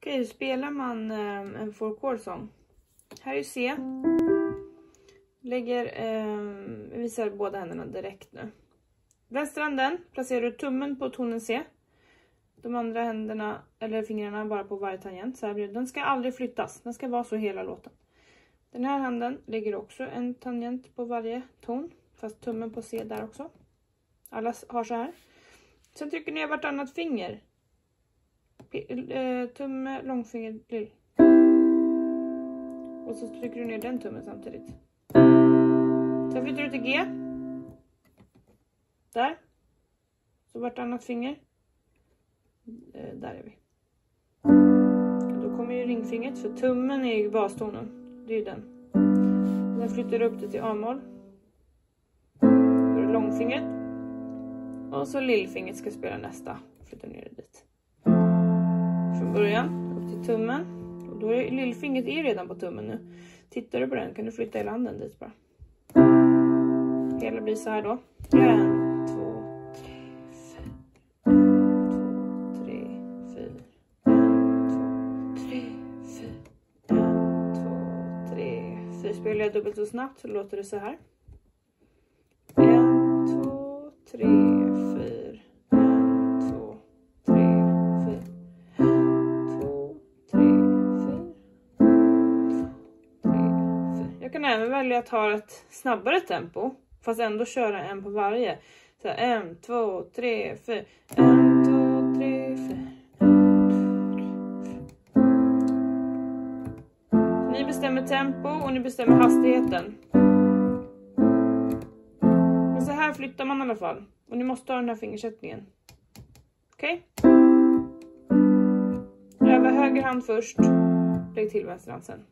Okej, hur spelar man eh, en four chord sång? Här är C. Lägger, eh, visar båda händerna direkt nu. Vänsterhanden placerar du tummen på tonen C. De andra händerna, eller fingrarna bara på varje tangent. Så här blir det. Den ska aldrig flyttas, den ska vara så hela låten. Den här handen lägger också en tangent på varje ton. Fast tummen på C där också. Alla har så här. Sen trycker ni vartannat finger. Eh, tumme, långfinger, lill. Och så trycker du ner den tummen samtidigt. Sen flyttar du till G. Där. Så vartannat finger. Eh, där är vi. Då kommer ju ringfingret, för tummen är ju bastonen. Det är ju den. Sen flyttar du upp det till A-moll. Långfingret. Och så lillfingret ska spela nästa. Flyttar ner det dit. Början, upp till tummen. Och då är lillfingret är redan på tummen nu. Tittar du på den kan du flytta hela handen dit bara. Hela blir så här då. En, två, tre, fyra. En, två, tre, fyra. En, två, tre, fyra. En, två, tre, fyra. Spelar jag dubbelt så snabbt så låter det så här. En, två, tre, Du Jag kan även välja att ha ett snabbare tempo. Fast ändå köra en på varje. Så här, en, två, tre, fyra. En, två, tre, fyra. Ni bestämmer tempo och ni bestämmer hastigheten. Men så här flyttar man i alla fall. Och ni måste ha den här fingersättningen. Okej? Okay? Röva höger hand först. Lägg till vänster hand sen.